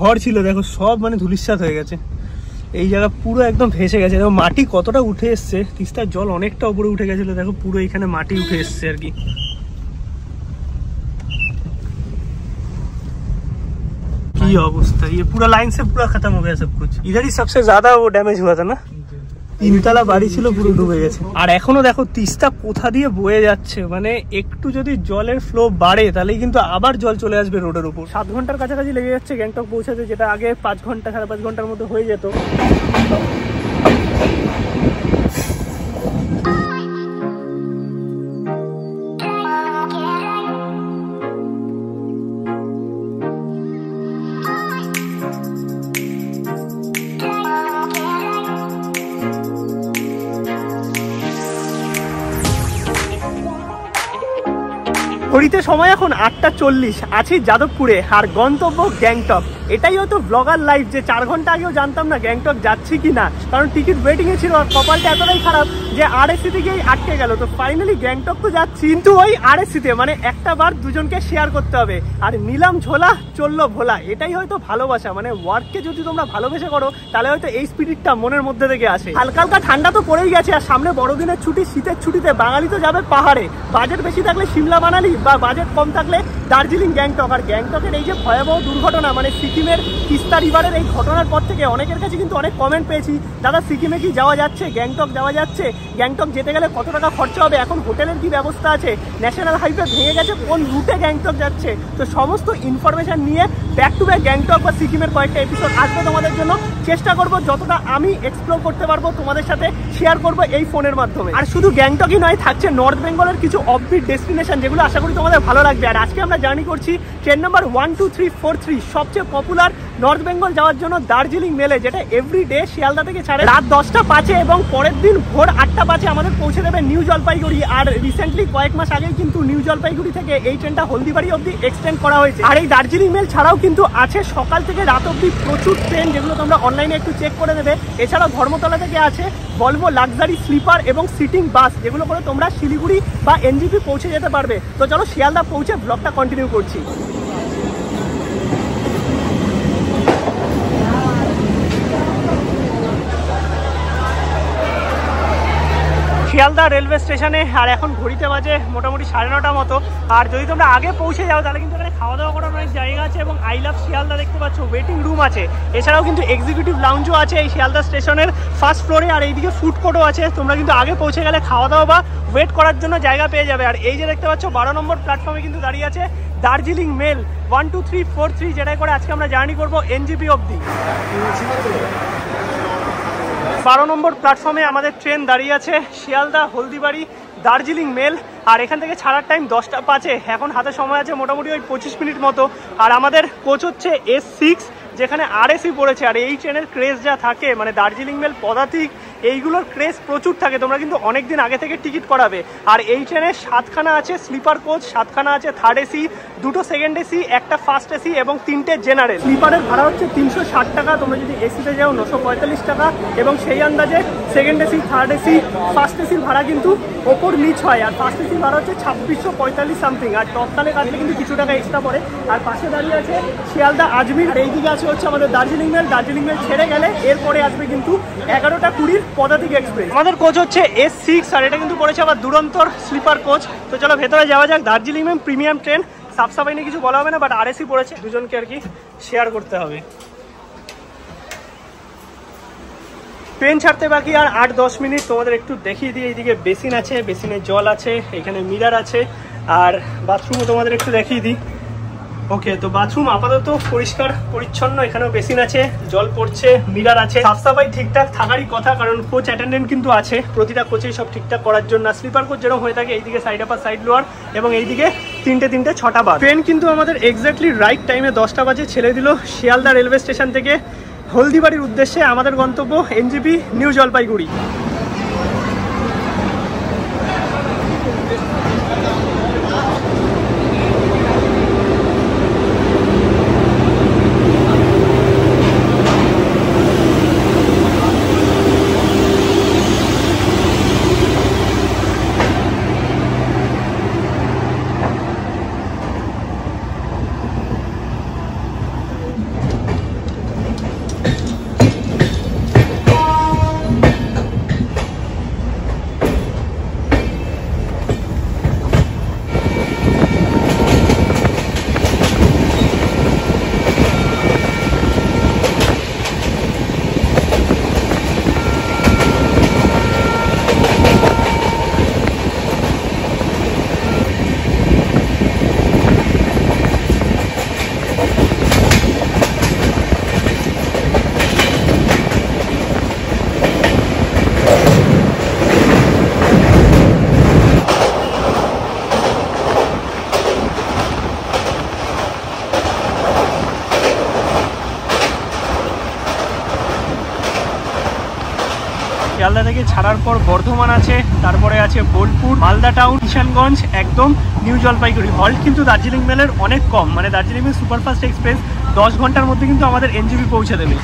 ঝড় ছিল দেখো সব মানে ধুলিস্বাদ হয়ে গেছে এই জায়গা পুরো একদম ভেসে গেছে দেখো মাটি কতটা উঠে এসছে তিস্তার জল অনেকটা উপরে উঠে গেছিল দেখো পুরো এখানে মাটি উঠে এসছে আর কি की अवस्था ये पूरा लाइन से पूरा खत्म हो गया सब कुछ इधर ही सबसे ज्यादा वो डैमेज हुआ था ना তিনতলা বাড়ি ছিল পুরো ডুবে গেছে। আর এখনও দেখো তিস্তা কোথা দিয়ে বয়ে যাচ্ছে? মানে একটু যদি জলের ফ্লো বাড়ে তাহলে কিন্তু আবার জল চলে আসবে রোডের উপর। সাত ঘণ্টার কাছাকাছি লেগে যাচ্ছে গ্যাংটক পৌঁছাতে যেটা আগে পাঁচ ঘণ্টা সাড়ে পাঁচ ঘণ্টার মধ্যে হয়ে যেত। ঘড়িতে সময় এখন আটটা চল্লিশ। আছি যাদবপুরে, আর গন্তব্য গ্যাংটক। এটাই হয়তো ব্লগার লাইফ যে চার ঘণ্টা আগেও জানতাম না গ্যাংটক যাচ্ছি কি না কারণ টিকিট ওয়েটিং এ ছিল আর কপালটা এতটাই খারাপ যে আর এসিতে গিয়েই আটকে গেল। তো ফাইনালি গ্যাংটক তো যাচ্ছি, কিন্তু ওই আর এসিতে মানে একটা বার দুজনকে শেয়ার করতে হবে। আর নিলাম ঝোলা, চলল ভোলা। এটাই হয়তো ভালোবাসা। মানে ওয়ার্ককে যদি তোমরা ভালোবেসে করো, তাহলে হয়তো এই স্পিরিটটা মনের মধ্যে থেকে আসে। হালকা হালকা ঠান্ডা তো পড়েই গেছে, আর সামনে বড়দিনের ছুটি, শীতের ছুটিতে বাঙালি তো যাবে পাহাড়ে। বাজেট বেশি থাকলে সিমলা মানালি বা বাজেট কম থাকলে দার্জিলিং গ্যাংটক। আর গ্যাংটকের এই যে ভয়াবহ দুর্ঘটনা মানে সিকিমের তিস্তা রিভারের এই ঘটনার পর থেকে অনেকের কাছে কিন্তু অনেক কমেন্ট পেয়েছি। দাদা, সিকিমে কি যাওয়া যাচ্ছে? গ্যাংটক যাওয়া যাচ্ছে? গ্যাংটক যেতে গেলে কত টাকা খরচা হবে? এখন হোটেলের কি ব্যবস্থা আছে? ন্যাশনাল হাইওয়ে ভেঙে গেছে, কোন রুটে গ্যাংটক যাচ্ছে? তো সমস্ত ইনফরমেশন নিয়ে ব্যাক টু ব্যাক গ্যাংটক বা সিকিমের কয়েকটা এপিসোড আসবে তোমাদের জন্য। চেষ্টা করব যতটা আমি এক্সপ্লোর করতে পারব তোমাদের সাথে শেয়ার করব এই ফোনের মাধ্যমে। আর শুধু গ্যাংটকই নয়, থাকছে নর্থ বেঙ্গলের কিছু অফবিট ডেস্টিনেশন যেগুলো আশা করি তোমাদের ভালো লাগবে। আর আজকে আমরা জার্নি করছি train number one two three four three সবচেয়ে পপুলার নর্থ বেঙ্গল যাওয়ার জন্য দার্জিলিং মেলে, যেটা এভরি ডে শিয়ালদা থেকে ছাড়ে। রাত দশটা পাঁচে এবং পরের দিন ভোর আটটা পাঁচে আমাদের পৌঁছে দেবে নিউ জলপাইগুড়ি। আর রিসেন্টলি কয়েক মাস আগেই কিন্তু নিউ জলপাইগুড়ি থেকে এই ট্রেনটা হলদিবাড়ি অব্দি এক্সটেন্ড করা হয়েছে। আর এই দার্জিলিং মেল ছাড়াও কিন্তু আছে সকাল থেকে রাত অবধি প্রচুর ট্রেন যেগুলো তোমরা অনলাইনে একটু চেক করে নেবে। এছাড়াও ধর্মতলা থেকে আছে ভলভো লাক্সারি স্লিপার এবং সিটিং বাস যেগুলো করে তোমরা শিলিগুড়ি বা এনজিপি পৌঁছে যেতে পারবে। তো চলো শিয়ালদা পৌঁছে ব্লগটা কন্টিনিউ করছি। শিয়ালদা রেলওয়ে স্টেশনে, আর এখন ঘড়িতে বাজে মোটামুটি সাড়ে নটা মতো। আর যদি তোমরা আগে পৌঁছে যাও, তাহলে কিন্তু এখানে খাওয়া দাওয়া করার অনেক জায়গা আছে এবং আই লাভ শিয়ালদা দেখতে পাচ্ছ ওয়েটিং রুম আছে। এছাড়াও কিন্তু এক্সিকিউটিভ লাউঞ্জও আছে এই শিয়ালদা স্টেশনের ফার্স্ট ফ্লোরে আর এইদিকে ফুড কোর্টও আছে। তোমরা কিন্তু আগে পৌঁছে গেলে খাওয়া দাওয়া বা ওয়েট করার জন্য জায়গা পেয়ে যাবে। আর এই যে দেখতে পাচ্ছ, বারো নম্বর প্ল্যাটফর্মে কিন্তু দাঁড়িয়ে আছে Darjeeling mail one two three four three যেটাই করে আজকে আমরা জার্নি করব এনজিপি অবধি। বারো নম্বর প্ল্যাটফর্মে আমাদের ট্রেন দাঁড়িয়ে আছে, শিয়ালদা, হলদিবাড়ি, দার্জিলিং মেল আর এখান থেকে ছাড়ার টাইম দশটা পাঁচে। এখন হাতে সময় আছে মোটামুটি ওই পঁচিশ মিনিট মতো। আর আমাদের কোচ হচ্ছে এস সিক্স যেখানে আর আরএসি পড়েছে। আর এই ট্রেনের ক্রেজ যা থাকে মানে দার্জিলিং মেল পদাতিক এইগুলোর ক্রেজ প্রচুর থাকে, তোমরা কিন্তু অনেক দিন আগে থেকে টিকিট করাবে। আর এই ট্রেনে সাতখানা আছে স্লিপার কোচ সাতখানা আছে থার্ড এসি দুটো সেকেন্ড এসি একটা ফার্স্ট এসি এবং তিনটে জেনারেল স্লিপারের ভাড়া হচ্ছে তিনশো ষাট টাকা, তোমরা যদি এসিতে যাও নশো পঁয়তাল্লিশ টাকা এবং সেই আন্দাজে second AC third AC first এসির ভাড়া কিন্তু ওপর নিচ হয়। আর ফার্স্ট এসির ভাড়া হচ্ছে ছাব্বিশশো পঁয়তাল্লিশ সামথিং আর তৎকালে কাটলে কিন্তু কিছু টাকা এক্সট্রা পড়ে। আর পাশে দাঁড়িয়ে আছে শিয়ালদা আজমির। আর এইদিকে আছে হচ্ছে আমাদের দার্জিলিং মেল। দার্জিলিং মেল ছেড়ে গেলে এরপরে আসবে কিন্তু এগারোটা কুড়ির পদাতিক এক্সপ্রেস আমাদের কোচ হচ্ছে এস সিক্স আর এটা কিন্তু পড়েছে আবার দুরন্তর স্লিপার কোচ তো চলো ভেতরে যাওয়া যাক। দার্জিলিং মেল প্রিমিয়াম ট্রেন সাফ সাফাই নিয়ে কিছু বলা হবে না বাট আরএসি পড়েছে। দুজনকে আর কি শেয়ার করতে হবে। ট্রেন ছাড়তে বাকি আর আট দশ মিনিট। তোমাদের একটু দেখিয়ে দিই, এইদিকে বেসিন আছে বেসিনে জল আছে, এখানে মিরার আছে। আর বাথরুমও তোমাদের একটু দেখিয়ে দিই। ওকে তো বাথরুম আপাতত পরিষ্কার, পরিচ্ছন্ন, এখানেও বেসিন আছে, জল পড়ছে, মিরার আছে। সাফ সাফাই ঠিকঠাক থাকারই কথা, কারণ কোচ অ্যাটেন্ডেন্ট কিন্তু আছে। প্রতিটা কোচেই সব ঠিকঠাক করার জন্য। স্লিপার কোচ যেরকম হয়ে থাকে, এইদিকে সাইড আপার সাইড লোয়ার এবং এইদিকে তিনটে তিনটে, ছটা বার ট্রেন কিন্তু আমাদের এক্স্যাক্টলি রাইট টাইমে দশটা বাজে ছেড়ে দিল শিয়ালদা রেলওয়ে স্টেশন থেকে হলদিবাড়ির উদ্দেশ্যে আমাদের গন্তব্য এনজিপি নিউ জলপাইগুড়ি। শিয়ালদা থেকে ছাড়ার পর বর্ধমান আছে, তারপরে আছে বোলপুর, মালদা টাউন কিষানগঞ্জ, একদম নিউ জলপাইগুড়ি হল্ট কিন্তু দার্জিলিং মেলের অনেক কম। মানে দার্জিলিং মেল সুপারফাস্ট এক্সপ্রেস দশ ঘণ্টার মধ্যে কিন্তু আমাদের এনজিবি পৌঁছে দেবে।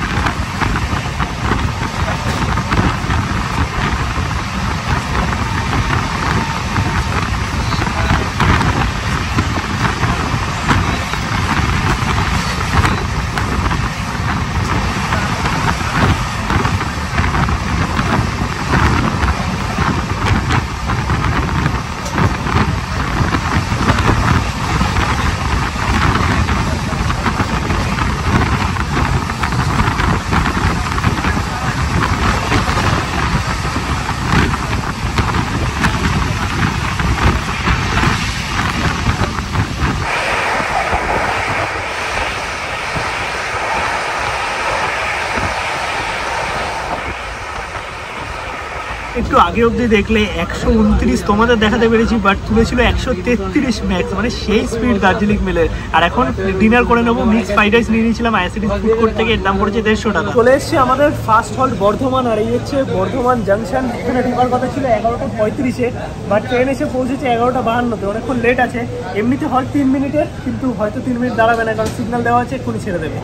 একটু আগে অবধি দেখলে একশো উনত্রিশ তোমাদের দেখাতে পেরেছি বাট তুলেছিল একশো তেত্রিশ ম্যাক্স মানে সেই স্পিড দার্জিলিং মেলে আর এখন ডিনার করে নেব মিক্স ফ্রাইড রাইস নিয়ে নিয়েছিলাম আইসিডি ফুড কোর্ট থেকে, এর দাম পড়েছে দেড়শো টাকা। চলে এসেছে আমাদের ফার্স্ট হল বর্ধমান, আর এই হচ্ছে বর্ধমান জাংশন এখানে ঢোকার কথা ছিল এগারোটা পঁয়ত্রিশে বাট ট্রেন এসে পৌঁছেছে এগারোটা বাহান্নতে, অনেকক্ষণ লেট আছে। এমনিতে হল তিন মিনিটের কিন্তু হয়তো তিন মিনিট দাঁড়াবে না, কারণ সিগন্যাল দেওয়া আছে, এক্ষুনি ছেড়ে দেবে।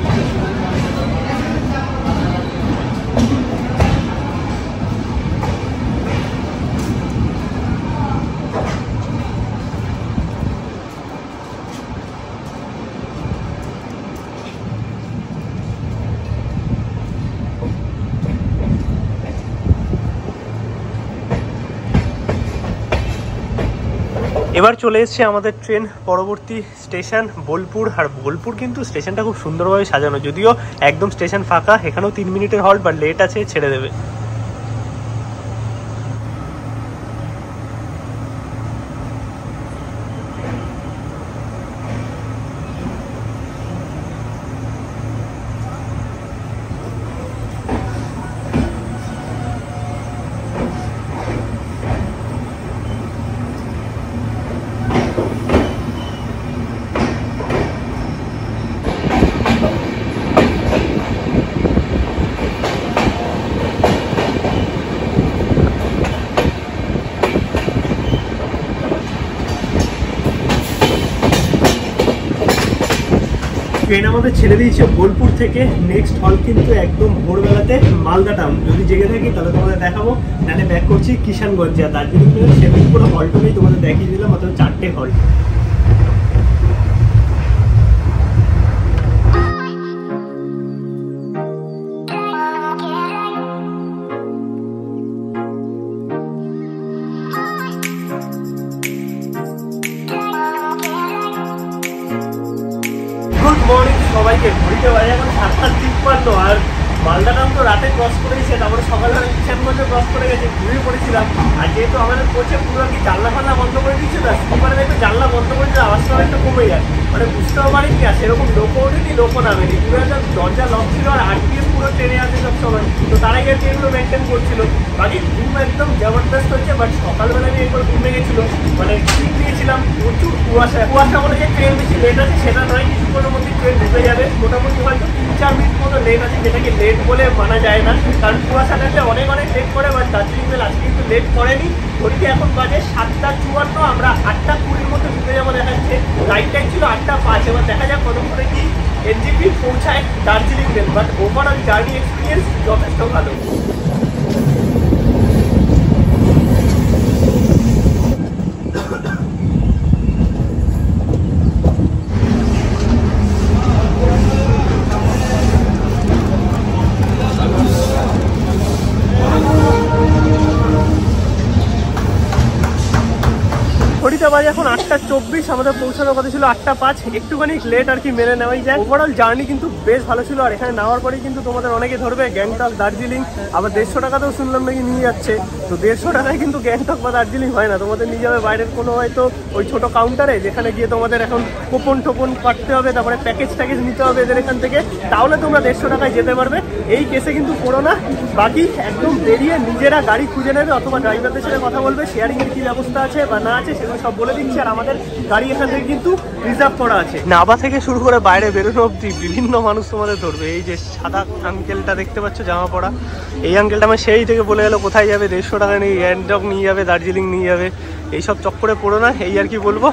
এবার চলে এসছে আমাদের ট্রেন পরবর্তী স্টেশন, বোলপুর। আর বোলপুর কিন্তু স্টেশনটা খুব সুন্দরভাবে সাজানো, যদিও একদম স্টেশন ফাঁকা, এখানেও তিন মিনিটের হল্ট বা লেট আছে, ছেড়ে দেবে। ট্রেন আমাদের ছেড়ে দিয়েছে বোলপুর থেকে নেক্সট হল কিন্তু একদম ভোরবেলাতে মালদা টাউন যদি জেগে থাকি তাহলে তোমাদের দেখাবো। নাহলে ব্যাক করছি কিষানগঞ্জ। আর দার্জিলিং সেভেন পুরো হলটা নেই তোমাদের দেখিয়ে দিলাম অত চারটে হল মালদা তো রাতে ক্রস করে গেছে তারপরে সকালবেলা কিষানগঞ্জে ক্রস করে গেছে, ঘুমিয়ে পড়েছিলাম। আর যেহেতু আমাদের কোচে পুরো কি জানলা ফান্লা বন্ধ করে দিচ্ছে না স্লিপারে দেখবে জানলা বন্ধ করে দিলে আওয়াজটা অনেকটা কমে যায়। মানে বুঝতেও পারিনি আর সেরকম লোকও ওঠেনি লোকও নামেনি। পুরো একটা দরজা লক ছিল আর আরপিএফ পুরো ট্রেনে আছে সব সময়। তো তারা গিয়ে ট্রেনগুলো মেনটেন করছিল। বাকি ঘুম একদম জবরদস্ত হচ্ছে বাট সকালবেলা আমি একবার ঘুমে গেছিল মানে ঠিক দিয়েছিলাম প্রচুর কুয়াশা। কুয়াশা বলে যে ট্রেন বেশি লেট আছে, সেটা নয় কিছুক্ষণের মধ্যে ট্রেন ঢুকে যাবে। মোটামুটি হয়তো তিন, চার মিনিট মতো লেট আছে, যেটাকে লেট বলে মানা যায় না। কারণ কুয়াশা থাকলে অনেক অনেক লেট করে বাট দার্জিলিং মেল আজকে কিন্তু লেট করেনি ঘড়িতে এখন বাজে সাতটা চুয়ান্ন, আমরা আটটা কুড়ির মতো ঢুকে যাব দেখাচ্ছে লাইট টাইম ছিল আটটা পাঁচ। এবার দেখা যাক কতক্ষণে কি এনজিপি পৌঁছায় Darjeeling rail. But overall journey experience যথেষ্ট ভালো। বাজে এখন আটটা চব্বিশ, আমাদের পৌঁছানোর কথা ছিল আটটা পাঁচ। একটুখানি লেট আর কি মেনে নেওয়াই যায়। ওভারঅল জার্নি কিন্তু বেশ ভালো ছিল, আর এখানে নেওয়ার পরেই কিন্তু তোমাদের অনেকে ধরবে গ্যাংটক দার্জিলিং আবার দেড়শো টাকাতেও শুনলাম নাকি নিয়ে যাচ্ছে। তো দেড়শো টাকায় কিন্তু গ্যাংটক বা দার্জিলিং হয় না। তোমাদের নিয়ে যাবে বাইরের কোনো হয়তো ওই ছোট কাউন্টারে যেখানে গিয়ে তোমাদের এখন কোপন টোপন কাটতে হবে, তারপরে প্যাকেজ ট্যাকেজ নিতে হবে এদের এখান থেকে। তাহলে তোমরা দেড়শো টাকায় যেতে পারবে। এই কেসে কিন্তু পড়ো না। বাকি একদম বেরিয়ে নিজেরা গাড়ি খুঁজে নেবে অথবা ড্রাইভারদের সাথে কথা বলবে শেয়ারিং এর কি ব্যবস্থা আছে বা না আছে সেগুলো সব বলে দিচ্ছি। আর আমাদের গাড়ি এখান থেকে কিন্তু রিজার্ভ করা আছে। নাবা থেকে শুরু করে বাইরে বেরোনো অব্দি বিভিন্ন মানুষ তোমাদের ধরবে। এই যে সাদা আঙ্কেলটা দেখতে পাচ্ছ, জামা পড়া এই আঙ্কেলটা আমার সেই থেকে বলে গেলো কোথায় যাবে দেড়শো টাকা নিয়ে গ্যাংটক নিয়ে যাবে, দার্জিলিং নিয়ে যাবে, এইসব চক্করে পড়ো না, এই আর কি বলব।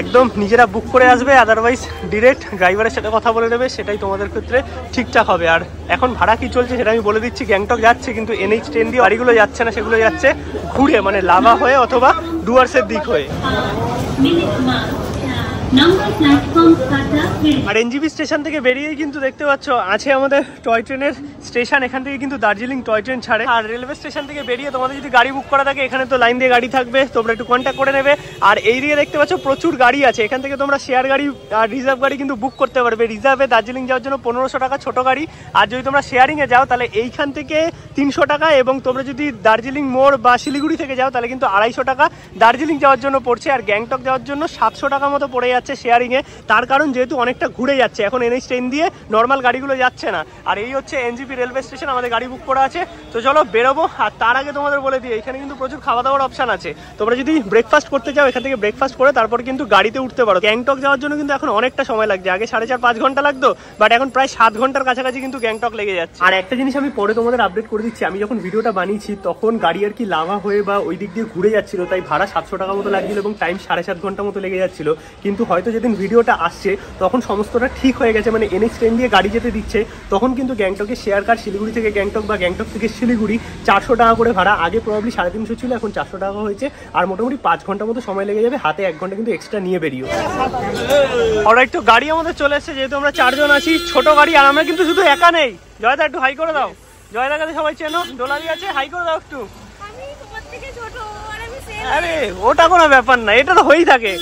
একদম নিজেরা বুক করে আসবে আদারওয়াইজ ডিরেক্ট ড্রাইভারের সাথে কথা বলে নেবে, সেটাই তোমাদের ক্ষেত্রে ঠিকঠাক হবে। আর এখন ভাড়া কি চলছে সেটা আমি বলে দিচ্ছি গ্যাংটক যাচ্ছে, কিন্তু এনএইচ ট্রেন দিয়ে বাড়িগুলো যাচ্ছে না, সেগুলো যাচ্ছে ঘুরে মানে লাভা হয়ে অথবা ডুয়ার্সের দিক হয়ে। আর এনজিবি স্টেশন থেকে বেরিয়েই কিন্তু দেখতে পাচ্ছ, আছে আমাদের টয় ট্রেনের স্টেশন, এখান থেকে কিন্তু দার্জিলিং টয় ট্রেন ছাড়ে। আর রেলওয়ে স্টেশন থেকে বেরিয়ে তোমাদের যদি গাড়ি বুক করা থাকে, এখানে তো লাইন দিয়ে গাড়ি থাকবে, তোমরা একটু কন্ট্যাক্ট করে নেবে। আর এই দিকে দেখতে পাচ্ছ, প্রচুর গাড়ি আছে। এখান থেকে তোমরা শেয়ার গাড়ি আর রিজার্ভ গাড়ি কিন্তু বুক করতে পারবে। রিজার্ভে দার্জিলিং যাওয়ার জন্য পনেরোশো টাকা ছোট গাড়ি। আর যদি তোমরা শেয়ারিংয়ে যাও, তাহলে এইখান থেকে তিনশো টাকা এবং তোমরা যদি দার্জিলিং মোড় বা শিলিগুড়ি থেকে যাও, তাহলে কিন্তু আড়াইশো টাকা। দার্জিলিং যাওয়ার জন্য পড়ছে, আর গ্যাংটক যাওয়ার জন্য সাতশো টাকা মতো পড়ে যাচ্ছে শেয়ারিংয়ে তার কারণ যেহেতু অনেকটা ঘুরে যাচ্ছে। এখন এনএইচ ট্রেন দিয়ে নর্মাল গাড়িগুলো যাচ্ছে না। আর এই হচ্ছে এনজিপি রেলওয়ে স্টেশন আমাদের গাড়ি বুক করা আছে। তো চলো বেরোবো, আর তার আগে তোমাদের বলে দিই, এখানে কিন্তু প্রচুর খাওয়া দাওয়ার অপশন আছে। তোমরা যদি ব্রেকফাস্ট করতে চাও, এখান থেকে ব্রেকফাস্ট করে তারপর কিন্তু গাড়িতে উঠতে পারো। গ্যাংটক যাওয়ার জন্য কিন্তু এখন অনেকটা সময় লাগছে। আগে সাড়ে চার, পাঁচ ঘণ্টা লাগতো বাট এখন প্রায় সাত ঘণ্টার কাছাকাছি কিন্তু গ্যাংটক লেগে যাচ্ছে। আর একটা জিনিস আমি পরে তোমাদের আপডেট করে দিচ্ছি। আমি যখন ভিডিওটা বানিয়েছি, তখন গাড়ি আর কি লাভা হয়ে বা ওই দিক দিয়ে ঘুরে যাচ্ছিল, তাই ভাড়া সাতশো টাকা মতো লাগছিল এবং টাইম সাড়ে সাত ঘণ্টা মতো লেগে যাচ্ছিল। কিন্তু হয়তো যেদিন ভিডিওটা আসছে তখন সমস্তটা ঠিক হয়ে গেছে মানে এনএক্স ট্রেন দিয়ে গাড়ি যেতে দিচ্ছে তখন কিন্তু গ্যাংটকে শেয়ার কার শিলিগুড়ি থেকে গ্যাংটক বা গ্যাংটক থেকে শিলিগুড়ি চারশো টাকা করে ভাড়া আগে প্রবাবলি সাড়ে তিনশো ছিল এখন চারশো টাকা হয়েছে আর মোটামুটি পাঁচ ঘণ্টা মতো সময় লেগে যাবে হাতে এক ঘণ্টা কিন্তু এক্সট্রা নিয়ে বেরিয়ে অলরাইট তো গাড়ি আমাদের চলে এসেছে যেহেতু আমরা চারজন আছি ছোট গাড়ি আর আমরা কিন্তু শুধু একা নেই। জয়দা একটু হাই করে দাও। জয়দা কাছে সবাই চেনো ডোলারি আছে হাই করে দাও একটু। আরে ওটা কোনো ব্যাপার না এটা তো হয়েই থাকে।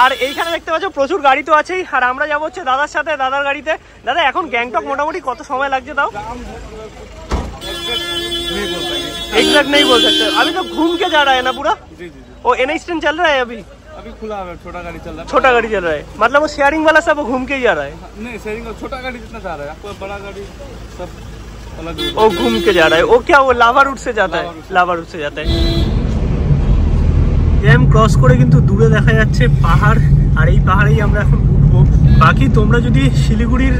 আর এইখানে দেখতে পাচ্ছ প্রচুর গাড়ি তো আছেই আর আমরা যাবো হচ্ছে দাদার সাথে দাদার গাড়িতে দাদা এখন গ্যাংটক মোটামুটি কত সময় লাগছে তাও एग्जैक्ट नहीं बोल सकते अभी तो घूम के जा रहा है ना पूरा जी जी जी वो एन चल रहा है अभी अभी खुला है छोटा गाड़ी चल रहा है छोटा गाड़ी चल रहा है मतलब वो शेयरिंग वाला सब घूम के ही जा रहा है नहीं शेयरिंग का छोटा गाड़ी जितना जा रहा है आपको बड़ा गाड़ी सब अलग अलग वो घूम के जा रहा है वो क्या वो लावा रूट से जाता लावा है रूट से। लावा रूट से जाता है জ্যাম ক্রস করে কিন্তু দূরে দেখা যাচ্ছে পাহাড় আর এই পাহাড়েই আমরা এখন উঠবো বাকি তোমরা যদি শিলিগুড়ির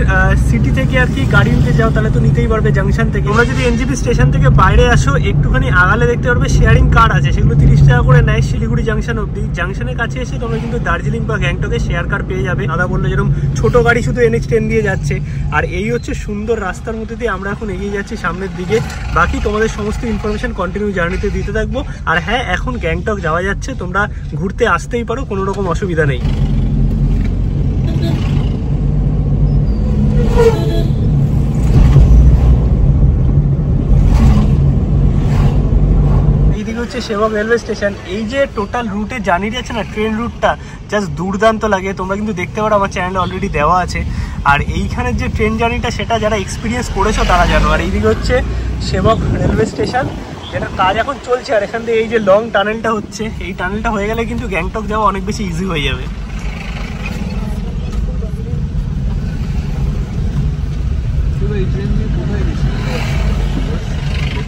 সিটি থেকে আর কি গাড়ি নিতে যাও, তাহলে তো নিতেই পারবে জাংশন থেকে। তোমরা যদি এনজিপি স্টেশন থেকে বাইরে আসো, একটুখানি আগালে দেখতে পারবে শেয়ারিং কার আছে। সেগুলো তিরিশ টাকা করে নেয় শিলিগুড়ি জাংশন অব্দি জাংশনের কাছে এসে তোমরা কিন্তু দার্জিলিং বা গ্যাংটকে শেয়ার কার পেয়ে যাবে। দাদা বলল যেরকম ছোট গাড়ি শুধু এনএক্স ট্রেন দিয়ে যাচ্ছে। আর এই হচ্ছে সুন্দর রাস্তার মধ্যে দিয়ে আমরা এখন এগিয়ে যাচ্ছি সামনের দিকে। বাকি তোমাদের সমস্ত ইনফরমেশন কন্টিনিউ জার্নিতে দিতে থাকব। আর হ্যাঁ এখন গ্যাংটক যাওয়া যাচ্ছে। তোমরা ঘুরতে আসতেই পারো, কোনো রকম অসুবিধা নেই এইদিকে হচ্ছে সেবক রেলওয়ে স্টেশন এই যে টোটাল রুটে জার্নি আছে না ট্রেন রুটটা জাস্ট দুর্দান্ত লাগে। তোমরা কিন্তু দেখতে পারো আমার চ্যানেলে অলরেডি দেওয়া আছে। আর এইখানের যে ট্রেন জার্নিটা সেটা যারা এক্সপিরিয়েন্স করেছ তারা জানো। আর এইদিকে হচ্ছে সেবক রেলওয়ে স্টেশন যেটা কাজ এখন চলছে। আর এখান থেকে এই যে লং টানেলটা হচ্ছে এই টানেলটা হয়ে গেলে কিন্তু গ্যাংটক যাওয়া অনেক বেশি ইজি হয়ে যাবে।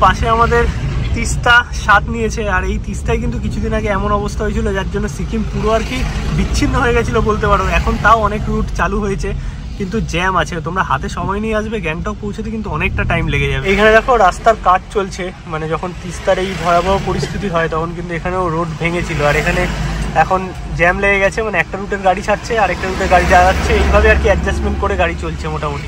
পাশে আমাদের তিস্তা স্বাদ নিয়েছে, আর এই তিস্তায় কিন্তু কিছুদিন আগে এমন অবস্থা হয়েছিল, যার জন্য সিকিম পুরো আর কি বিচ্ছিন্ন হয়ে গেছিল বলতে পারো। এখন তাও অনেক রুট চালু হয়েছে, কিন্তু জ্যাম আছে। তোমরা হাতে সময় নিয়ে আসবে গ্যাংটক পৌঁছতে কিন্তু অনেকটা টাইম লেগে যাবে। এখানে দেখো রাস্তার কাজ চলছে মানে যখন তিস্তার এই ভয়াবহ পরিস্থিতি হয়, তখন কিন্তু এখানেও রোড ভেঙেছিল। আর এখানে এখন জ্যাম লেগে গেছে মানে একটা রুটের গাড়ি ছাড়ছে, আর একটা রুটের গাড়ি যাচ্ছে। এইভাবে আর কি অ্যাডজাস্টমেন্ট করে গাড়ি চলছে মোটামুটি।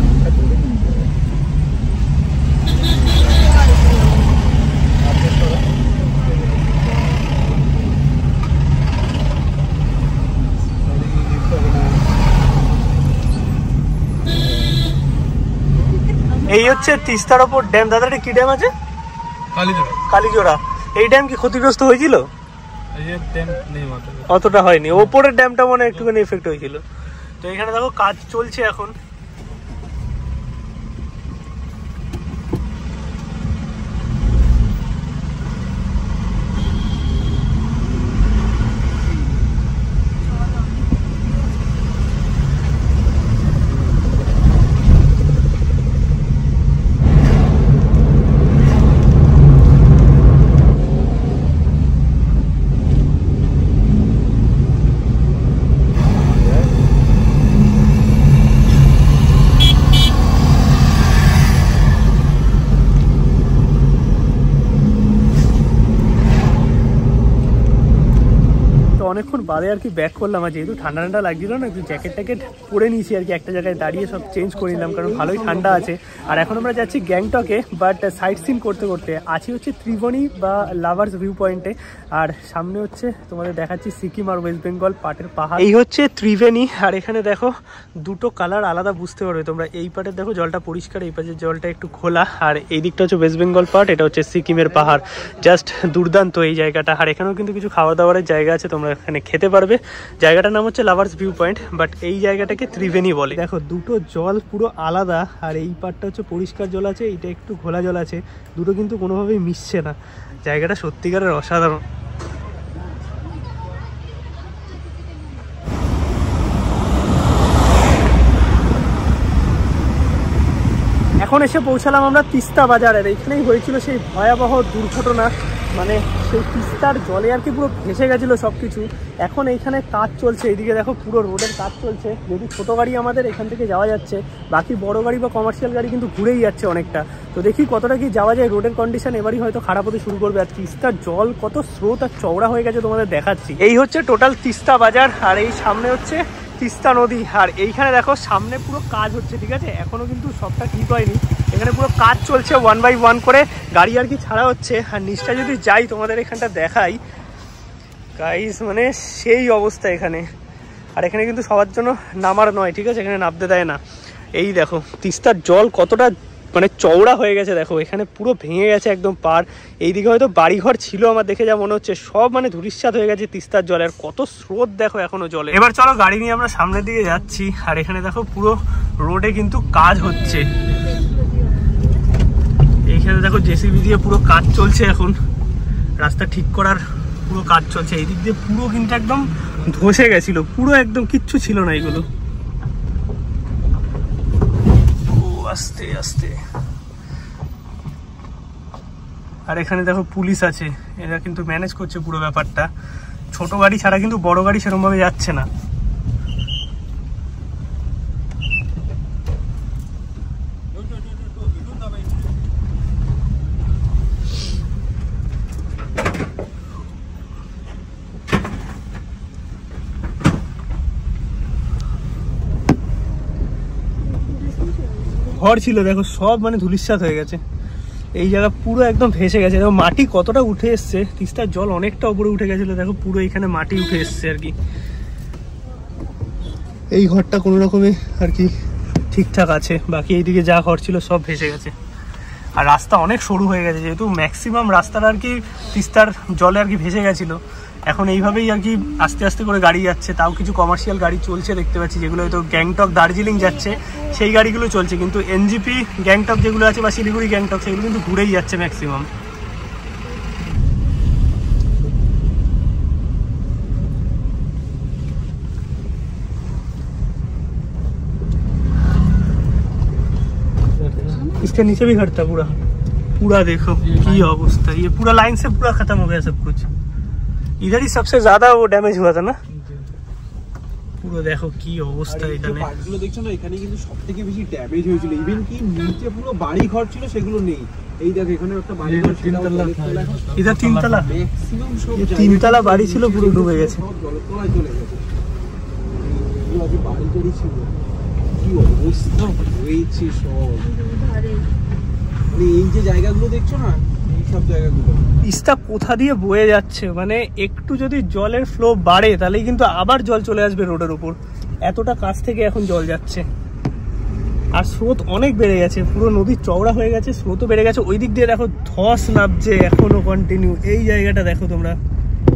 এই হচ্ছে তিস্তার ওপর ড্যাম। দাদা এটা কি ড্যাম আছে? কালীজোড়া। কালীজোড়া। এই ড্যাম কি ক্ষতিগ্রস্ত হয়েছিল? অতটা হয়নি। ওপরের ড্যামটা মনে একটুখানি এফেক্ট হয়েছিল। তো এখানে দেখো কাজ চলছে এখন। বাদে আর কি ব্যাক করলাম, আর যেহেতু ঠান্ডা ঠান্ডা লাগছিল না, একটু জ্যাকেট ট্যাকেট পরে নিয়েছি আর কি। একটা জায়গায় দাঁড়িয়ে সব চেঞ্জ করে নিলাম, কারণ ভালোই ঠান্ডা আছে। আর এখন আমরা যাচ্ছি গ্যাংটকে বাট সাইট সিন করতে করতে আছি হচ্ছে ত্রিবণী বা লাভার্স ভিউ পয়েন্টে আর সামনে হচ্ছে তোমাদের দেখাচ্ছি সিকিম আর ওয়েস্ট বেঙ্গল পাটের পাহাড়। এই হচ্ছে ত্রিবেণী, আর এখানে দেখো দুটো কালার আলাদা বুঝতে পারবে তোমরা। এই পাটের দেখো জলটা পরিষ্কার, এই পাশের জলটা একটু খোলা। আর এই দিকটা হচ্ছে ওয়েস্ট বেঙ্গল পার্ট এটা হচ্ছে সিকিমের পাহাড়। জাস্ট দুর্দান্ত এই জায়গাটা। আর এখানেও কিন্তু কিছু খাওয়া দাওয়ারের জায়গা আছে, তোমরা এখানে খেতে পারবে। জায়গাটার নাম হচ্ছে লাভার্স ভিউ পয়েন্ট বাট এই জায়গাটাকে ত্রিবেণী বলে। দেখো, দুটো জল পুরো আলাদা, আর এই পাটটা হচ্ছে পরিষ্কার জল আছে এটা একটু ঘোলা জল আছে। দুটো কিন্তু কোনোভাবেই মিশছে না। জায়গাটা সত্যিকারের অসাধারণ। এখন এসে পৌঁছালাম আমরা তিস্তা বাজারের। এইখানেই হয়েছিল সেই ভয়াবহ দুর্ঘটনা। মানে সেই তিস্তার জলে আর কি পুরো ভেসে গেছিল সব কিছু এখন এইখানে কাজ চলছে। এইদিকে দেখো পুরো রোডের কাজ চলছে। যদি ছোটো গাড়ি আমাদের এখান থেকে যাওয়া যাচ্ছে, বাকি বড় গাড়ি বা কমার্শিয়াল গাড়ি কিন্তু ঘুরেই যাচ্ছে অনেকটা। তো দেখি কতটা কি যাওয়া যায়। রোডের কন্ডিশন এবারই হয়তো খারাপ হতে শুরু করবে। আর তিস্তার জল কত স্রোত আর চওড়া হয়ে গেছে তোমাদের দেখাচ্ছি। এই হচ্ছে টোটাল তিস্তা বাজার। আর এই সামনে হচ্ছে তিস্তা নদী। আর এইখানে দেখো, সামনে পুরো কাজ হচ্ছে, ঠিক আছে? এখনও কিন্তু সবটা ঠিক হয়নি। এখানে পুরো কাজ চলছে ওয়ান বাই ওয়ান করে। গাড়ি আর কি ছাড়া হচ্ছে। আর নিচটা যদি যাই তোমাদের এখানটা দেখাই। গাইস মানে সেই অবস্থা এখানে। আর এখানে কিন্তু সবার জন্য নামার নয়, ঠিক আছে? এখানে নামতে দেয় না। এই দেখো, তিস্তার জল কতটা মানে চওড়া হয়ে গেছে, দেখো, এখানে পুরো ভেঙে গেছে একদম পার। এইদিকে হয়তো বাড়িঘর ছিল আমার দেখে যা মনে হচ্ছে, সব মানে ধূলিসাৎ হয়ে গেছে তিস্তার জলে। আর কত স্রোত দেখো এখনও জলে। এবার চলো গাড়ি নিয়ে আমরা সামনের দিকে যাচ্ছি। আর এখানে দেখো পুরো রোডে কিন্তু কাজ হচ্ছে। এইখানে দেখো জেসিবি দিয়ে পুরো কাজ চলছে এখন। রাস্তা ঠিক করার পুরো কাজ চলছে। এই দিক দিয়ে পুরো কিন্তু একদম ধসে গেছিল। পুরো একদম কিচ্ছু ছিল না এগুলো ও আস্তে আস্তে। আর এখানে দেখো পুলিশ আছে, এরা কিন্তু ম্যানেজ করছে পুরো ব্যাপারটা। ছোট গাড়ি ছাড়া কিন্তু বড় গাড়ি সেরকম ভাবে যাচ্ছে না। ঘর ছিল, দেখো সব মানে ধুলিস্বাদ হয়ে গেছে। এই জায়গা পুরো একদম ভেসে গেছে। দেখো মাটি কতটা উঠে এসছে, তিস্তার জল অনেকটা উপরে উঠে গেছিল, দেখো পুরো এখানে মাটি উঠে এসছে আর কি। এই ঘরটা কোনো রকমে আর কি ঠিকঠাক আছে, বাকি এইদিকে যা ঘর ছিল সব ভেসে গেছে। আর রাস্তা অনেক সরু হয়ে গেছে, যেহেতু ম্যাক্সিমাম রাস্তাটা আর কি তিস্তার জলে আর কি ভেসে গেছিল। এখন এইভাবেই আর কি আস্তে আস্তে করে গাড়ি যাচ্ছে তাও কিছু কমার্শিয়াল গাড়ি চলছে দেখতে পাচ্ছি যেগুলো হয়তো গ্যাংটক দার্জিলিং যাচ্ছে সেই গাড়িগুলো চলছে কিন্তু এনজিপি গ্যাংটক যেগুলো আছে বা শিলিগুড়ি গ্যাংটক সেগুলো কিন্তু ঘুরেই যাচ্ছে ম্যাক্সিমাম इसके नीचे भी घर था पूरा पूरा देखो की अवस्था ये पूरा लाइन से पूरा खत्म हो गया सब कुछ इधर ही सबसे ज्यादा वो डैमेज हुआ था ना পুরো দেখো কি অবস্থা আর এই যে এখানে পার্কগুলো দেখছো না এখানে কিন্তু সব থেকে বেশি ড্যামেজ হয়েছিল ইভেন কি নিচে পুরো বাড়ি ঘর ছিল সেগুলো নেই এই দেখো এখানে একটা বাড়ি ঘর ছিল इधर तीन तला ম্যাক্সিমাম সব ये জায়গায় তিন তলা বাড়ি ছিল পুরো ডুবে গেছে সব জলের তলায় চলে গেছে এই আগে বাড়ি টাড়ি ছিল কি অবস্থা হয়েছে সব মানে এই যে জায়গাগুলো দেখছো না এই সব জায়গাগুলো। কোথা দিয়ে বয়ে যাচ্ছে? মানে একটু যদি জলের ফ্লো বাড়ে, তাহলেই কিন্তু আবার জল চলে আসবে রোডের উপর। এতটা কাছ থেকে এখন জল যাচ্ছে। আর স্রোত অনেক বেড়ে গেছে। পুরো নদীর চওড়া হয়ে গেছে, স্রোতও বেড়ে গেছে। ওই দিক দিয়ে দেখো ধস নামছে এখনও কন্টিনিউ এই জায়গাটা দেখো তোমরা।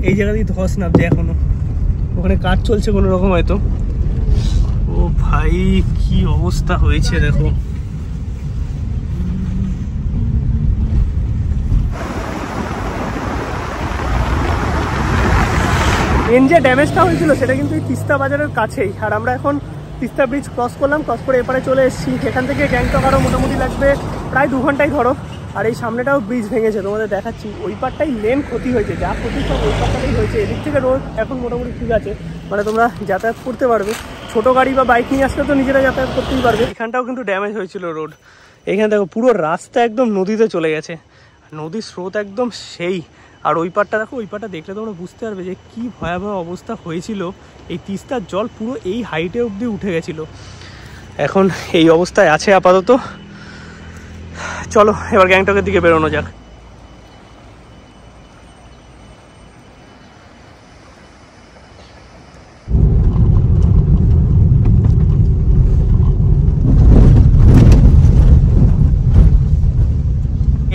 এই জায়গা দিয়ে ধস নামছে এখনও। ওখানে কাজ চলছে কোনো রকম হয়তো। ও ভাই, কি অবস্থা হয়েছে দেখো। মেন যে ড্যামেজটা হয়েছিল সেটা কিন্তু এই তিস্তা বাজারের কাছেই। আর আমরা এখন তিস্তা ব্রিজ ক্রস করলাম ক্রস করে এপারে চলে এসেছি। এখান থেকে গ্যাংটক আরও মোটামুটি লাগবে প্রায় দু ঘন্টাই ধরো। আর এই সামনেটাও ব্রিজ ভেঙেছে, তোমাদের দেখাচ্ছি। ওই পারটাই লেন ক্ষতি হয়েছে, যা ক্ষতি সব ওই পারটাই হয়েছে। এদিক থেকে রোড এখন মোটামুটি ঠিক আছে মানে তোমরা যাতায়াত করতে পারবে। ছোট গাড়ি বা বাইক নিয়ে আসলে তো নিজেরা যাতায়াত করতেই পারবে। এখানটাও কিন্তু ড্যামেজ হয়েছিল রোড এখানে দেখো, পুরো রাস্তা একদম নদীতে চলে গেছে। নদীর স্রোত একদম সেই। আর ওই পারটা দেখো, ওই পারটা দেখলে তোমরা বুঝতে পারবে যে কি ভয়াবহ অবস্থা হয়েছিল। এই তিস্তার জল পুরো এই হাইটে অবধি উঠে গেছিল। এখন এই অবস্থায় আছে আপাতত। চলো, এবার গ্যাংটকের দিকে বেরোনো যাক।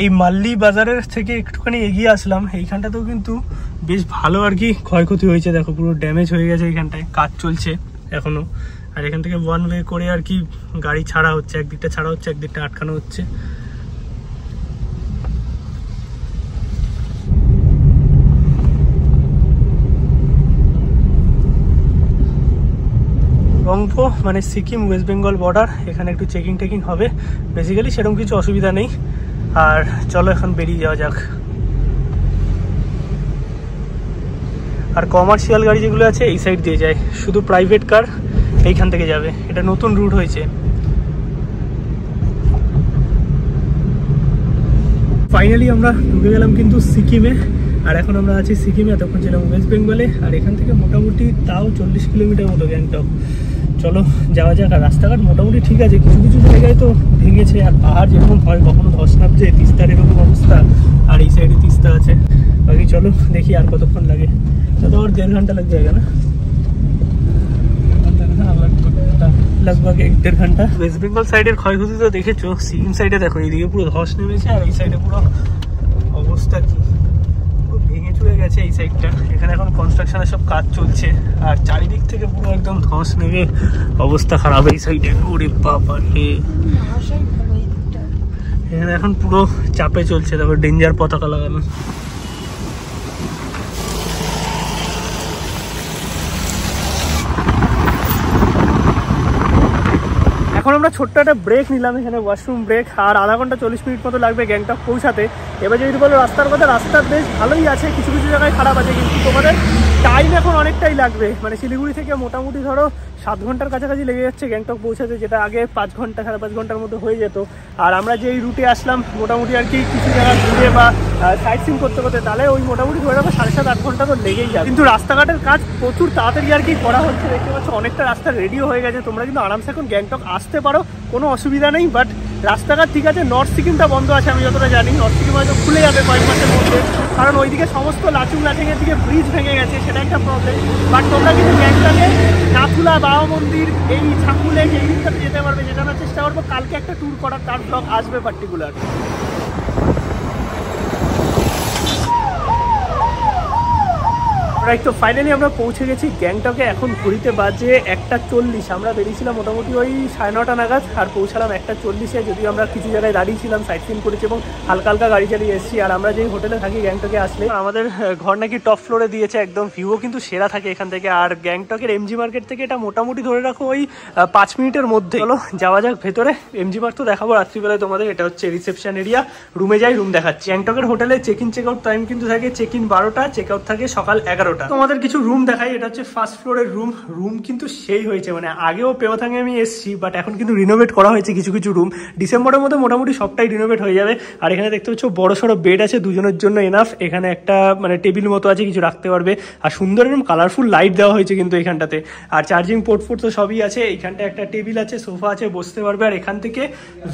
এই মাল্লি বাজারের থেকে একটুখানি এগিয়ে আসলাম। এইখানটাতেও কিন্তু বেশ ভালো আর কি ক্ষয়ক্ষতি হয়েছে। দেখো, পুরো ড্যামেজ হয়ে গেছে এইখানটায়। কাজ চলছে এখনও। আর এখান থেকে ওয়ান ওয়ে করে আর কি গাড়ি ছাড়া হচ্ছে, একদিকটা ছাড়া হচ্ছে, একদিকটা আটকানো হচ্ছে। রংপো মানে সিকিম, ওয়েস্ট বেঙ্গল বর্ডার এখানে একটু চেকিং টেকিং হবে। বেসিক্যালি সেরকম কিছু অসুবিধা নেই। আর চলো এখন বেরিয়ে যাওয়া যাক। আর কমার্শিয়াল গাড়ি যেগুলো আছে, এই সাইড দিয়ে যায়। শুধু প্রাইভেট কার এইখান থেকে যাবে। এটা নতুন রুট হয়েছে। ফাইনালি আমরা ঢুকে গেলাম কিন্তু সিকিমে। আর এখন আমরা আছি সিকিমে, এতক্ষণ ছিলাম ওয়েস্ট বেঙ্গলে আর এখান থেকে মোটামুটি তাও চল্লিশ কিলোমিটার মতো গ্যাংটক চলো, যাওয়া যাক। আর রাস্তাঘাট মোটামুটি ঠিক আছে, কিছু কিছু জায়গায় তো ভেঙেছে। আর পাহাড় যেরকম হয়, কখনো ধস নামছে তিস্তার এরকম অবস্থা। আর এই সাইডে তিস্তা আছে। বাকি চলো, দেখি আর কতক্ষণ লাগে। তো আবার দেড় ঘণ্টা লাগবে না লাগভাগ এক দেড় ঘণ্টা। ওয়েস্ট বেঙ্গল সাইডের ক্ষয়ক্ষতি তো দেখেছ। সিকিম সাইডে দেখো এইদিকে পুরো ধস নেমেছে, আর এই সাইডে পুরো অবস্থা কি? ভেঙে চলে গেছে এই সাইডটা এখানে এখন কনস্ট্রাকশনের সব কাজ চলছে। আর চারিদিক থেকে পুরো একদম ধস নেমে অবস্থা খারাপ এই সাইডে ওরে বাবা রে। এখানে এখন পুরো চাপে চলছে। তারপর ডেঞ্জার পতাকা লাগানো। এখন আমরা ছোট্ট একটা ব্রেক নিলাম এখানে ওয়াশরুম ব্রেক আর আধা ঘণ্টা চল্লিশ মিনিট মতো লাগবে গ্যাংটক পৌঁছাতে। এবার যদি বলো রাস্তার কথা রাস্তার বেশ ভালোই আছে, কিছু কিছু জায়গায় খারাপ আছে, কিন্তু তোমাদের টাইম এখন অনেকটাই লাগবে। মানে শিলিগুড়ি থেকে মোটামুটি ধরো সাত ঘণ্টার কাছাকাছি লেগে যাচ্ছে গ্যাংটক পৌঁছাতে, যেটা আগে পাঁচ ঘণ্টা, সাড়ে পাঁচ ঘণ্টার মধ্যে হয়ে যেত। আর আমরা যে এই রুটে আসলাম, মোটামুটি আর কি কিছু জায়গা ঘুরে বা সাইট সিন করতে করতে, তাহলে ওই মোটামুটি ধরে রাখো সাড়ে সাত, আট ঘণ্টা তো লেগেই যাবে। কিন্তু রাস্তাঘাটের কাজ প্রচুর তাড়াতাড়ি আর কি করা হচ্ছে। দেখতে পাচ্ছ অনেকটা রাস্তা রেডিও হয়ে গেছে। তোমরা কিন্তু আরামসে এখন গ্যাংটক আসতে পারো, কোনো অসুবিধা নেই। বাট রাস্তাঘাট ঠিক আছে নর্থ সিকিমটা বন্ধ আছে, আমি যতটা জানি। নর্থ সিকিম হয়তো খুলে যাবে কয়েক মাসের মধ্যে, কারণ ওইদিকে সমস্ত লাচুং লাচেংয়ের দিকে ব্রিজ ভেঙে গেছে, সেটা একটা প্রবলেম বাট তোমরা কিন্তু গ্যাংটকে নাথুলা, বাবা মন্দির, এই ঝাঁকুলে এই দিকটাতে যেতে পারবে যেটা আমরা চেষ্টা করব। কালকে একটা ট্যুর করার, তার ব্লগ আসবে পার্টিকুলার রাইট তো ফাইনালি আমরা পৌঁছে গেছি গ্যাংটকে। এখন ঘুরিতে বাজে একটা চল্লিশ। আমরা বেরিয়েছিলাম মোটামুটি ওই সাড়ে নটা নাগাদ আর পৌঁছালাম একটা চল্লিশে। যদিও আমরা কিছু জায়গায় দাঁড়িয়েছিলাম সাইট সিন করেছি এবং হালকা হালকা গাড়ি চালিয়ে এসেছি। আর আমরা যেই হোটেলে থাকি, গ্যাংটকে আসলে আমাদের ঘর নাকি টপ ফ্লোরে দিয়েছে একদম। ভিউও কিন্তু সেরা থাকে এখান থেকে। আর গ্যাংটকের এমজি মার্কেট থেকে এটা মোটামুটি ধরে রাখো ওই পাঁচ মিনিটের মধ্যে। চলো, যাওয়া যাক ভেতরে। এমজি মার্ক তো দেখাবো রাত্রিবেলায় তোমাদের। এটা হচ্ছে রিসেপশন এরিয়া রুমে যাই রুম দেখাচ্ছি। গ্যাংটকের হোটেলে check in check out time কিন্তু থাকে চেক ইন বারোটা চেক আউট থাকে সকাল এগারোটা। তোমাদের কিছু রুম দেখাই, এটা হচ্ছে ফার্স্ট ফ্লোরের রুম রুম কিন্তু সেই হয়েছে মানে আগেও পেওথাঙে আমি এসেছি বাট এখন কিন্তু রিনোভেট করা হয়েছে কিছু কিছু রুম ডিসেম্বরের মধ্যে মোটামুটি সবটাই রিনোভেট হয়ে যাবে। আর এখানে দেখতে পাচ্ছ, বড় সড়ো বেড আছে, দুজনের জন্য এনাফ এখানে একটা মানে টেবিল মতো আছে, কিছু রাখতে পারবে। আর সুন্দর এরকম কালারফুল লাইট দেওয়া হয়েছে কিন্তু এখানটাতে। আর চার্জিং পোর্ট ফোর্ট তো সবই আছে এইখানটা একটা টেবিল আছে সোফা আছে, বসতে পারবে। আর এখান থেকে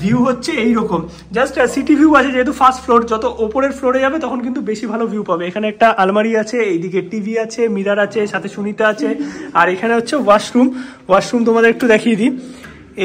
ভিউ হচ্ছে এইরকম। জাস্ট সিটি ভিউ আছে, যেহেতু ফার্স্ট ফ্লোর যত ওপরের ফ্লোরে যাবে, তখন কিন্তু বেশি ভালো ভিউ পাবে। এখানে একটা আলমারি আছে, এইদিকে টিভি আছে, মিরার আছে, সাথে সুনিতা আছে। আর এখানে হচ্ছে ওয়াশরুম। ওয়াশরুম তোমাদের একটু দেখিয়ে দিই।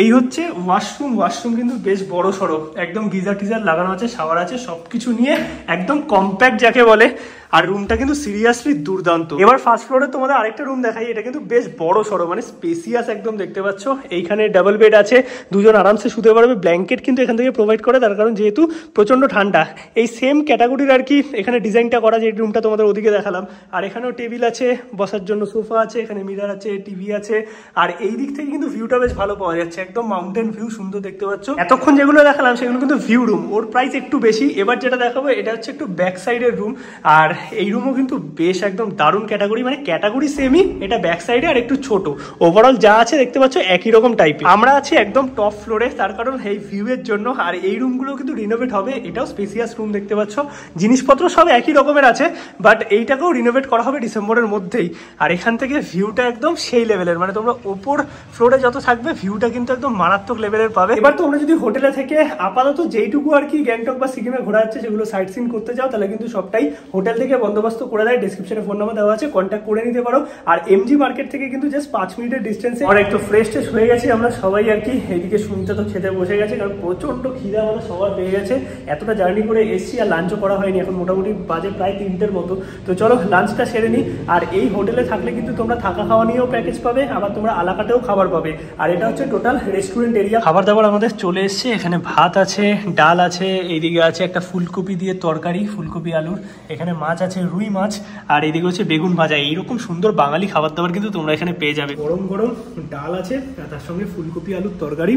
এই হচ্ছে ওয়াশরুম। ওয়াশরুম কিন্তু বেশ বড় সড়ো। একদম গিজার টিজার লাগানো আছে, শাওয়ার আছে, সবকিছু নিয়ে একদম কম্প্যাক্ট যাকে বলে। আর রুমটা কিন্তু সিরিয়াসলি দুর্দান্ত। এবার ফার্স্ট ফ্লোরে তোমাদের আরেকটা রুম দেখাই, এটা কিন্তু বেশ বড় সড়ো মানে স্পেসিয়াস একদম দেখতে পাচ্ছ। এইখানে ডাবল বেড আছে, দুজন আরামসে শুতে পারবে ব্ল্যাঙ্কেট কিন্তু এখান থেকে প্রোভাইড করে, তার কারণ যেহেতু প্রচণ্ড ঠান্ডা। এই সেম ক্যাটাগরির আর কি এখানে ডিজাইনটা করা, যে রুমটা তোমাদের ওদিকে দেখালাম। আর এখানেও টেবিল আছে, বসার জন্য সোফা আছে, এখানে মিরার আছে টিভি আছে। আর এই দিক থেকে কিন্তু ভিউটা বেশ ভালো পাওয়া যাচ্ছে, একদম মাউন্টেন ভিউ সুন্দর দেখতে পাচ্ছ। এতক্ষণ যেগুলো দেখালাম, সেগুলো কিন্তু ভিউ রুম ওর প্রাইস একটু বেশি। এবার যেটা দেখাবো, এটা হচ্ছে একটু ব্যাক সাইডের রুম আর এই রুমও কিন্তু বেশ একদম দারুণ ক্যাটাগরি মানে ক্যাটাগরি সেমই এটা ব্যাক সাইডে আর একটু ছোট। ওভারঅল যা আছে দেখতে পাচ্ছ একই রকম টাইপের আমরা আছি একদম টপ ফ্লোরে তার কারণ এই ভিউ এর জন্য। আর এই রুমগুলো কিন্তু রিনোভেট হবে, এটাও স্পেসিয়াস রুম দেখতে পাচ্ছ। জিনিসপত্র সব একই রকমের আছে বাট এইটাকেও রিনোভেট করা হবে ডিসেম্বরের মধ্যেই। আর এখান থেকে ভিউটা একদম সেই লেভেলের মানে তোমরা ওপর ফ্লোরে যত থাকবে ভিউটা কিন্তু একদম মারাত্মক লেভেলের পাবে। এবার তোমরা যদি হোটেলে থেকে আপাতত যেইটুকু আর কি গ্যাংটক বা সিকিমে ঘোরা যাচ্ছে সেগুলো সাইট সিন করতে চাও তাহলে কিন্তু সবটাই হোটেল থেকে বন্দোবস্ত করে দেয় ডিসক্রিপশনে ফোন নাম্বার দেওয়া আছে কন্ট্যাক্ট করে নিতে পারো। আর এমজি মার্কেট থেকে কিন্তু জাস্ট পাঁচ মিনিটের ডিস্টেন্সে আর একটু ফ্রেশ টেস্ট হয়ে গেছে, আমরা সবাই আর কি এইদিকে শুনতে তো খেতে বসে গেছে, কারণ প্রচণ্ড খিদে আমাদের সবার পেয়ে গেছে। এতটা জার্নি করে এসছি আর লাঞ্চও করা হয়নি, এখন মোটামুটি বাজে প্রায় তিনটের মতো। তো চলো লাঞ্চটা সেরে নিই আর এই হোটেলে থাকলে কিন্তু তোমরা থাকা খাওয়া নিয়েও প্যাকেজ পাবে, আবার তোমরা আলাকাটেও খাবার পাবে। আর এটা হচ্ছে টোটাল রেস্টুরেন্ট এরিয়া খাবার দাবার আমাদের চলে এসছে, এখানে ভাত আছে, ডাল আছে, এইদিকে আছে একটা ফুলকপি দিয়ে তরকারি, ফুলকপি আলুর। এখানে মাছ আছে রুই মাছ আর এদিকে হচ্ছে বেগুন ভাজা। এইরকম সুন্দর বাঙালি খাবার দাবার কিন্তু তোমরা এখানে পেয়ে যাবে। গরম গরম ডাল আছে আর তার সঙ্গে ফুলকপি আলুর তরকারি।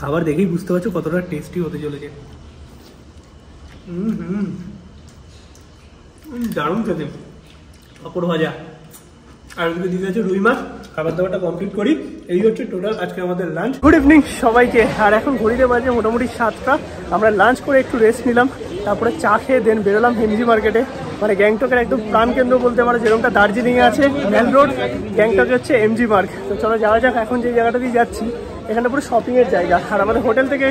খাবার দেখেই বুঝতে পারছ কতটা টেস্টি হতে চলেছে। হুম হুম দারুণ খেতে। পাপড় ভাজা। আর ওদিকে দিকে আছে রুই মাছ। খাবার দাবারটা কমপ্লিট করি। এই হচ্ছে টোটাল আজকে আমাদের লাঞ্চ গুড ইভিনিং সবাইকে। আর এখন ঘড়িতে বাজে মোটামুটি সাতটা। আমরা লাঞ্চ করে একটু রেস্ট নিলাম। তারপরে চা খেয়ে দেন, বেরোলাম হেমজি মার্কেটে মানে গ্যাংটকের একদম প্রাণকেন্দ্র বলতে পারো, যেরকমটা দার্জিলিংয়ে আছে মেল রোড গ্যাংটকে হচ্ছে এমজি মার্ক তো চলো যাওয়া যাক, এখন যে জায়গাটা দিয়ে যাচ্ছি, এখানে পুরো শপিংয়ের জায়গা। আর আমাদের হোটেল থেকে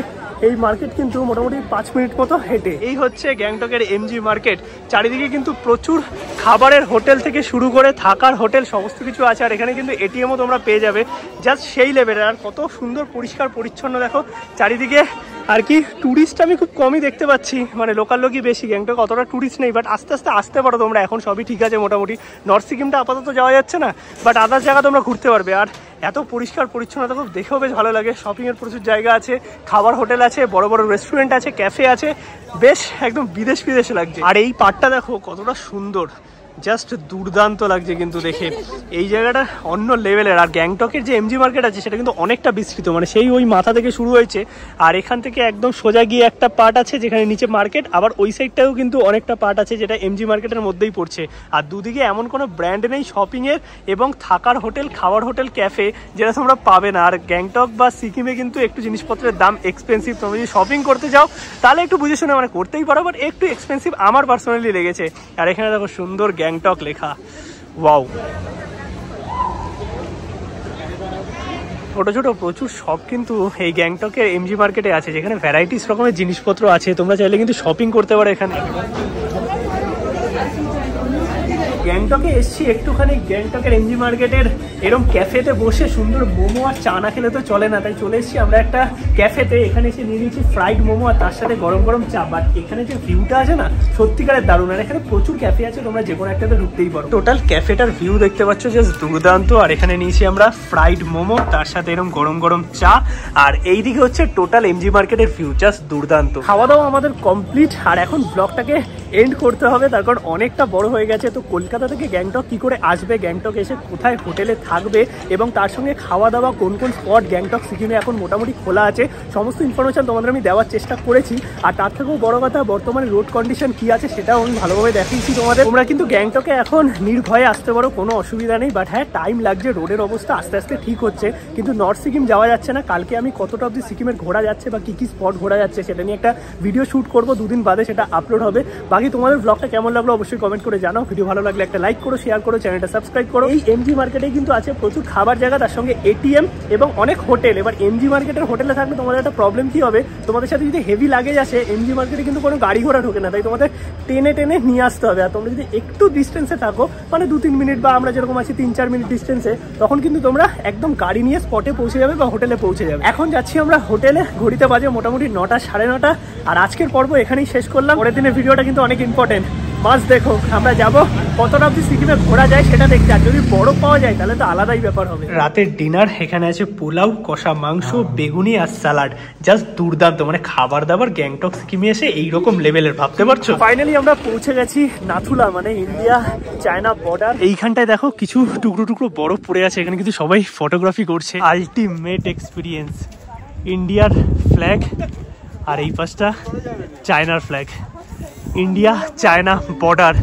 এই মার্কেট কিন্তু মোটামুটি পাঁচ মিনিট মতো হেঁটে। এই হচ্ছে গ্যাংটকের এমজি মার্কেট চারিদিকে কিন্তু প্রচুর খাবারের হোটেল থেকে শুরু করে থাকার হোটেল সমস্ত কিছু আছে। আর এখানে কিন্তু এটিএমও তোমরা পেয়ে যাবে। জাস্ট সেই লেভেলের আর কত সুন্দর পরিষ্কার পরিচ্ছন্ন, দেখো, চারিদিকে আর কি ট্যুরিস্ট আমি খুব কমই দেখতে পাচ্ছি। মানে লোকাল লোকই বেশি, গ্যাংটক অতটা ট্যুরিস্ট নেই বাট আস্তে আস্তে আসতে পারো তোমরা, এখন সবই ঠিক আছে মোটামুটি। নর্থ সিকিমটা আপাতত যাওয়া যাচ্ছে না বাট আদার জায়গা তোমরা ঘুরতে পারবে। আর এত পরিষ্কার পরিচ্ছন্নতা খুব দেখেও বেশ ভালো লাগে। শপিংয়ের প্রচুর জায়গা আছে, খাবার হোটেল আছে, বড় বড় রেস্টুরেন্ট আছে ক্যাফে আছে, বেশ একদম বিদেশ বিদেশ লাগছে। আর এই পার্টটা দেখো, কতটা সুন্দর। জাস্ট দুর্দান্ত লাগছে কিন্তু দেখে। এই জায়গাটা অন্য লেভেলের। আর গ্যাংটকের যে এমজি মার্কেট আছে, সেটা কিন্তু অনেকটা বিস্তৃত। মানে সেই ওই মাথা থেকে শুরু হয়েছে। আর এখান থেকে একদম সোজা গিয়ে একটা পার্ট আছে, যেখানে নিচে মার্কেট আবার ওই সাইডটাও কিন্তু অনেকটা পার্ট আছে, যেটা এমজি মার্কেটের মধ্যেই পড়ছে। আর দুদিকে এমন কোনো ব্র্যান্ড নেই শপিংয়ের এবং থাকার হোটেল খাওয়ার হোটেল ক্যাফে যেটা তোমরা পাবে না। আর গ্যাংটক বা সিকিমে কিন্তু একটু জিনিসপত্রের দাম এক্সপেন্সিভ তোমরা যদি শপিং করতে যাও, তাহলে একটু বুঝে শুনে মানে করতেই পারো বাট একটু এক্সপেন্সিভ আমার পার্সোনালি লেগেছে। আর এখানে দেখো সুন্দর গ্যাংটক লেখা। ওয়াও ছোটো ছোটো প্রচুর শপ কিন্তু এই গ্যাংটকের এমজি মার্কেটে আছে, যেখানে ভ্যারাইটিস রকমের জিনিসপত্র আছে। তোমরা চাইলে কিন্তু শপিং করতে পারো এখানে। গ্যাংটকে এসছি, একটুখানি গ্যাংটকের এমজি মার্কেটের এরম ক্যাফেতে বসে সুন্দর মোমো আর চা না খেলে তো চলে না, তাই চলে এসছি আমরা একটা ক্যাফেতে, এখানে এসে নিয়ে নিয়েছি ফ্রাইড মোমো আর তার সাথে গরম গরম চা। বাট এখানে যে ভিউটা আছে না, সত্যিকারের দারুণ। আর এখানে প্রচুর ক্যাফে আছে, তোমরা যে কোনো একটাতে ঢুকতেই পারো। টোটাল ক্যাফেটার ভিউ দেখতে পাচ্ছ জাস্ট দুর্দান্ত। আর এখানে নিয়েছি আমরা ফ্রাইড মোমো, তার সাথে এরকম গরম গরম চা। আর এইদিকে হচ্ছে টোটাল এমজি মার্কেটের ভিউ জাস্ট দুর্দান্ত। খাওয়া দাওয়া আমাদের কমপ্লিট আর এখন ব্লগটাকে এন্ড করতে হবে, তার কারণ অনেকটা বড় হয়ে গেছে, তো কলকাতা থেকে গ্যাংটক কি করে আসবে? গ্যাংটক এসে কোথায় হোটেলে থাকবে? এবং তার সঙ্গে খাওয়া দাওয়া কোন কোন স্পট গ্যাংটক সিকিমে এখন মোটামুটি খোলা আছে? সমস্ত ইনফরমেশন তোমাদের আমি দেওয়ার চেষ্টা করেছি। আর তার থেকেও বড় কথা, বর্তমানে রোড কন্ডিশন কি আছে সেটাও আমি ভালোভাবে দেখিয়েছি তোমাদের। তোমরা কিন্তু গ্যাংটকে এখন নির্ভয়ে আসতে পারো, কোনো অসুবিধা নেই। বাট হ্যাঁ টাইম লাগছে রোডের অবস্থা আস্তে আস্তে ঠিক হচ্ছে। কিন্তু নর্থ সিকিম যাওয়া যাচ্ছে না। কালকে আমি কতটা অবধি সিকিমের ঘোরা যাচ্ছে বা কী কী স্পট ঘোরা যাচ্ছে সেটা নিয়ে একটা ভিডিও শ্যুট করব। দুদিন বাদে সেটা আপলোড হবে। বাকি তোমাদের ব্লগটা কেমন লাগল অবশ্যই কমেন্ট করে জানাও। ভিডিও ভালো লাগলে একটা লাইক করো শেয়ার করো চ্যানেলটা সাবস্ক্রাইব করো। এই এমজি মার্কেটে কিন্তু আছে প্রচুর খাবার জায়গা, তার সঙ্গে এটিএম এবং অনেক হোটেল এবার এমজি মার্কেটের হোটেলে থাকলে তোমাদের একটা প্রবলেম কি হবে? তোমাদের সাথে যদি হেভি লাগেজ আসে এমজি মার্কেটে কিন্তু কোনো গাড়ি ঘোড়া ঢোকে না, তাই তোমাদের টেনে টেনে নিয়ে আসতে হবে। আর তোমরা যদি একটু ডিস্টেন্সে থাকো মানে দু তিন মিনিট বা আমরা যেরকম আছি তিন চার মিনিট ডিস্টেন্সে তখন কিন্তু তোমরা একদম গাড়ি নিয়ে স্পটে পৌঁছে যাবে বা হোটেলে পৌঁছে যাবে। এখন যাচ্ছি আমরা হোটেলে ঘড়িতে বাজে মোটামুটি নটা, সাড়ে নটা। আর আজকের পর্ব এখানেই শেষ করলাম। পরের দিনের ভিডিওটা কিন্তু অনেক ইম্পর্টেন্ট মাস দেখো আমরা যাব। কতটা অব্দি সিকিমে ঘোরা যায় সেটা দেখতে আর যদি বড় পাওয়া যায় তাহলে তো আলাদাই ব্যাপার হবে। রাতের ডিনার এখানে আছে পোলাও কষা মাংস বেগুনি আর স্যালাড জাস্ট দুর্দান্ত মানে খাবার দাবার গ্যাংটক সিকিমে এসে এইরকম লেভেলের ভাবতে পারছ? ফাইনালি আমরা পৌঁছে গেছি নাথুলা মানে ইন্ডিয়া চায়না বর্ডার এইখানটায় দেখো কিছু টুকরো টুকরো বরফ পড়ে আছে এখানে কিন্তু সবাই ফটোগ্রাফি করছে। আলটিমেট এক্সপিরিয়েন্স ইন্ডিয়ার ফ্ল্যাগ আর এই পাশটা চায়নার ফ্ল্যাগ ইন্ডিয়া চায়না বর্ডার